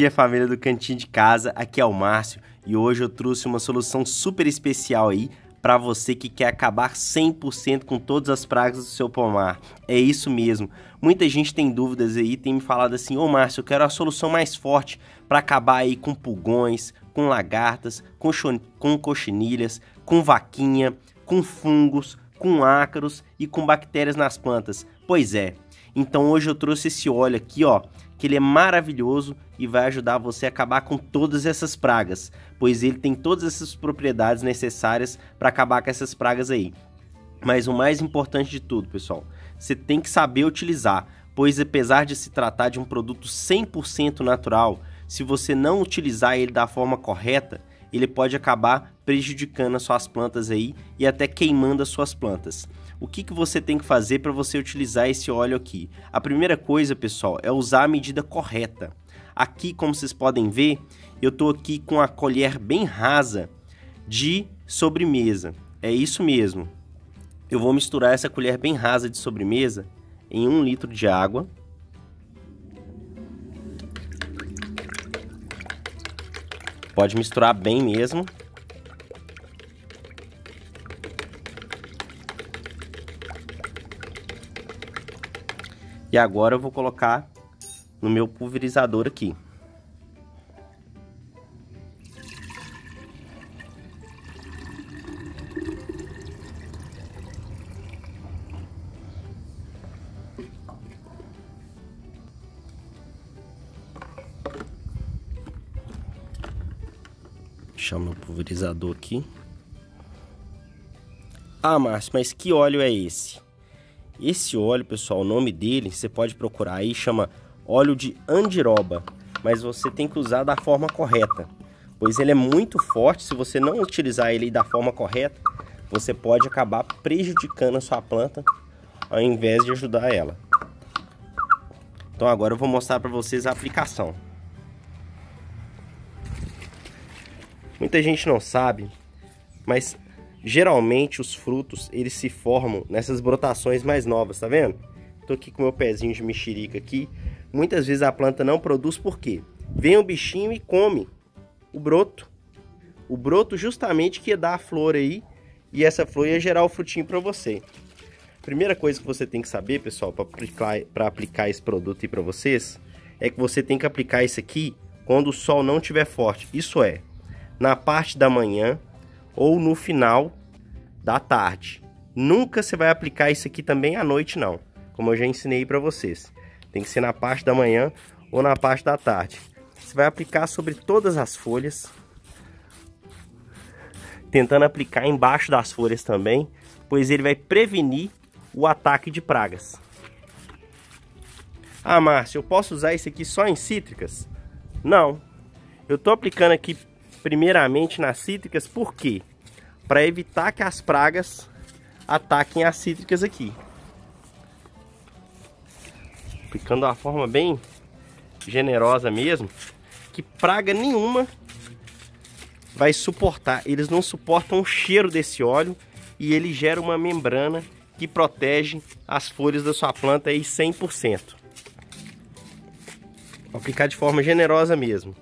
dia, família do Cantinho de Casa, aqui é o Márcio e hoje eu trouxe uma solução super especial aí para você que quer acabar 100% com todas as pragas do seu pomar. É isso mesmo. Muita gente tem dúvidas aí, tem me falado assim: "Ô Márcio, eu quero a solução mais forte para acabar aí com pulgões, com lagartas, com, com cochinilhas, com vaquinha, com fungos, com ácaros e com bactérias nas plantas". Pois é. Então hoje eu trouxe esse óleo aqui, ó, que ele é maravilhoso e vai ajudar você a acabar com todas essas pragas, pois ele tem todas essas propriedades necessárias para acabar com essas pragas aí. Mas o mais importante de tudo, pessoal, você tem que saber utilizar, pois apesar de se tratar de um produto 100% natural, se você não utilizar ele da forma correta, ele pode acabar prejudicando as suas plantas aí e até queimando as suas plantas. O que, que você tem que fazer para você utilizar esse óleo aqui? A primeira coisa, pessoal, é usar a medida correta. Aqui, como vocês podem ver, eu estou aqui com a colher bem rasa de sobremesa. É isso mesmo. Eu vou misturar essa colher bem rasa de sobremesa em um litro de água. Pode misturar bem mesmo. E agora eu vou colocar no meu pulverizador aqui. Chama o pulverizador aqui. Ah, Márcio, mas que óleo é esse? Esse óleo, pessoal, o nome dele, você pode procurar aí, chama óleo de andiroba. Mas você tem que usar da forma correta. Pois ele é muito forte, se você não utilizar ele da forma correta, você pode acabar prejudicando a sua planta ao invés de ajudar ela. Então agora eu vou mostrar para vocês a aplicação. Muita gente não sabe, mas geralmente os frutos eles se formam nessas brotações mais novas, tá vendo? Tô aqui com meu pezinho de mexerica aqui. Muitas vezes a planta não produz por quê? Vem o bichinho e come o broto. O broto justamente que ia dar a flor aí e essa flor ia gerar o frutinho para você. Primeira coisa que você tem que saber, pessoal, para aplicar, aplicar esse produto aí para vocês, é que você tem que aplicar isso aqui quando o sol não estiver forte. Isso é, na parte da manhã ou no final da tarde. Nunca você vai aplicar isso aqui também à noite não, como eu já ensinei para vocês. Tem que ser na parte da manhã ou na parte da tarde. Você vai aplicar sobre todas as folhas, tentando aplicar embaixo das folhas também, pois ele vai prevenir o ataque de pragas. Ah, Márcio, eu posso usar isso aqui só em cítricas? Não. Eu estou aplicando aqui primeiramente nas cítricas, por quê? Para evitar que as pragas ataquem as cítricas aqui. Aplicando uma forma bem generosa mesmo, que praga nenhuma vai suportar. Eles não suportam o cheiro desse óleo e ele gera uma membrana que protege as folhas da sua planta aí 100%. Vou aplicar de forma generosa mesmo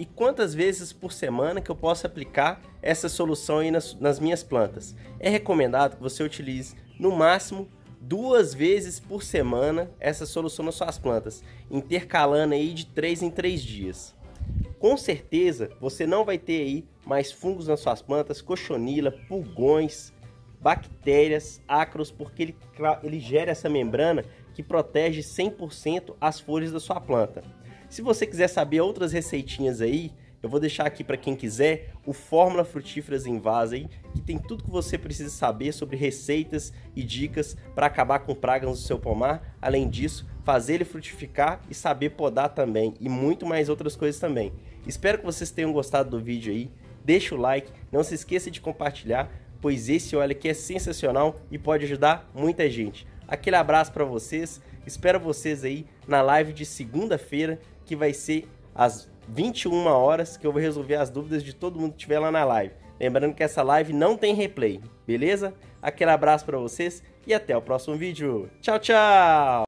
e quantas vezes por semana que eu posso aplicar essa solução aí nas, nas minhas plantas. É recomendado que você utilize no máximo duas vezes por semana essa solução nas suas plantas, intercalando aí de três em três dias. Com certeza você não vai ter aí mais fungos nas suas plantas, cochonila, pulgões, bactérias, ácaros, porque ele, ele gera essa membrana que protege 100% as folhas da sua planta. Se você quiser saber outras receitinhas aí, eu vou deixar aqui para quem quiser o Fórmula Frutíferas em Vaso aí, que tem tudo que você precisa saber sobre receitas e dicas para acabar com pragas no seu pomar. Além disso, fazer ele frutificar e saber podar também e muito mais outras coisas também. Espero que vocês tenham gostado do vídeo aí. Deixa o like, não se esqueça de compartilhar, pois esse óleo aqui é sensacional e pode ajudar muita gente. Aquele abraço para vocês, espero vocês aí na live de segunda-feira que vai ser às 21 horas que eu vou resolver as dúvidas de todo mundo que estiver lá na live. Lembrando que essa live não tem replay, beleza? Aquele abraço para vocês e até o próximo vídeo. Tchau, tchau!